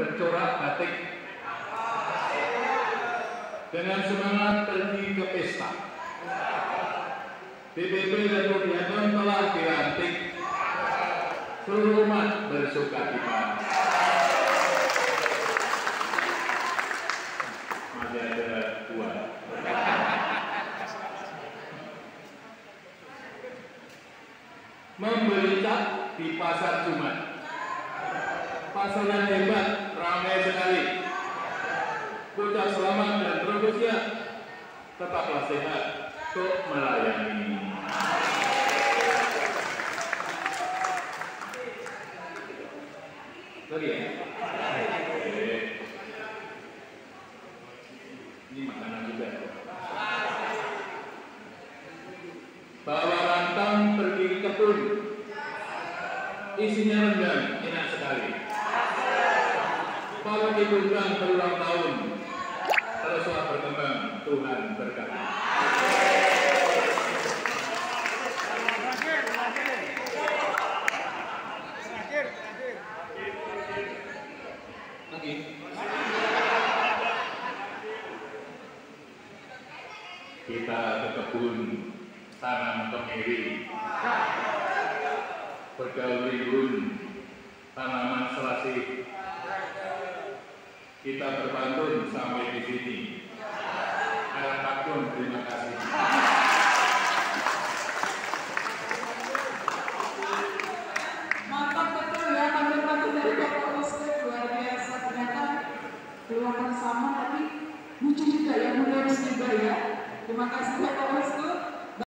bercorak batik dengan semangat pergi ke pesta. BPP dan Rudiaton telah dilantik seluruh umat bersuka cita. Masih ada dua. Membeli cat di pasar Jumat. Pasaran hebat, ramai sekali. Bocah selamat dan terus ya, tetaplah sehat untuk melayani. Lagi ya? Ini makanan juga. Bawa rantang pergi ke kebun. Isinya rendang, enak sekali. Kalau diundang berulang tahun, teruslah berkembang, Tuhan. Lagi. Kita ke kebun, tanam kemiri, bergaul rimbun, tanaman selasih. Kita berbantun sampai di sini. Alat takun, terima kasih. Mantap betul ya, tampil-tampil dari Bapak Muslim luar biasa. Ternyata keluaran sama tapi lucu juga ya, mudah muslim ya. Terima kasih Bapak